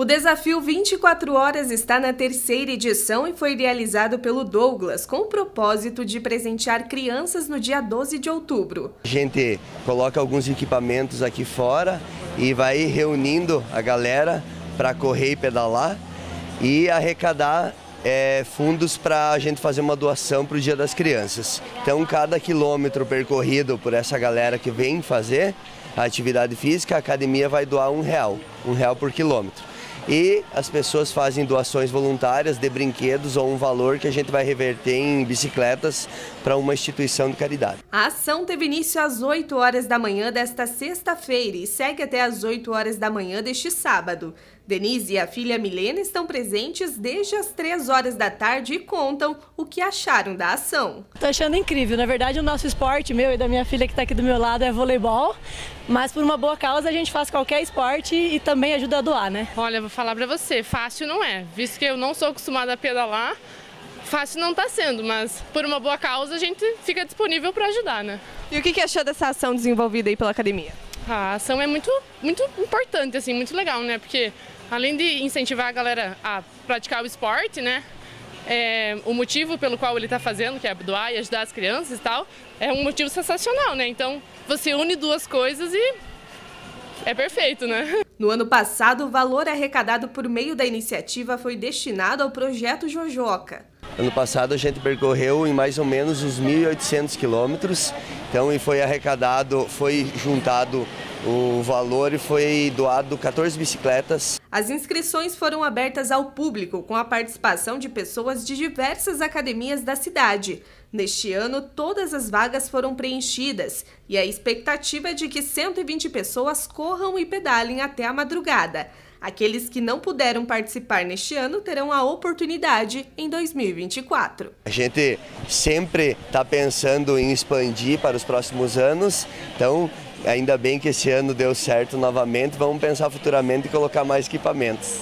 O desafio 24 horas está na terceira edição e foi realizado pelo Douglas com o propósito de presentear crianças no dia 12 de outubro. A gente coloca alguns equipamentos aqui fora e vai reunindo a galera para correr e pedalar e arrecadar é, fundos para a gente fazer uma doação para o Dia das Crianças. Então, cada quilômetro percorrido por essa galera que vem fazer a atividade física, a academia vai doar um real, um real por quilômetro e as pessoas fazem doações voluntárias de brinquedos ou um valor que a gente vai reverter em bicicletas para uma instituição de caridade. A ação teve início às 8 horas da manhã desta sexta-feira e segue até às 8 horas da manhã deste sábado. Denise e a filha Milena estão presentes desde as 3 horas da tarde e contam o que acharam da ação. Tô achando incrível. Na verdade, o nosso esporte, meu e da minha filha que está aqui do meu lado, é voleibol. Mas por uma boa causa a gente faz qualquer esporte e também ajuda a doar, né? Olha, vou falar para você, fácil não é. Visto que eu não sou acostumada a pedalar, fácil não está sendo, mas por uma boa causa a gente fica disponível para ajudar, né? E o que achou dessa ação desenvolvida aí pela academia? A ação é muito, muito importante, assim, muito legal, né? Porque além de incentivar a galera a praticar o esporte, né? É, o motivo pelo qual ele está fazendo, que é doar e ajudar as crianças e tal, é um motivo sensacional, né? Então você une duas coisas e é perfeito, né? No ano passado, o valor arrecadado por meio da iniciativa foi destinado ao projeto Jojoca. Ano passado a gente percorreu em mais ou menos os 1.800 quilômetros, então e foi arrecadado, foi juntado o valor foi doado 14 bicicletas. As inscrições foram abertas ao público com a participação de pessoas de diversas academias da cidade. Neste ano, todas as vagas foram preenchidas e a expectativa é de que 120 pessoas corram e pedalem até a madrugada. Aqueles que não puderam participar neste ano terão a oportunidade em 2024. A gente sempre está pensando em expandir para os próximos anos, então Ainda bem que esse ano deu certo novamente. Vamos pensar futuramente em colocar mais equipamentos.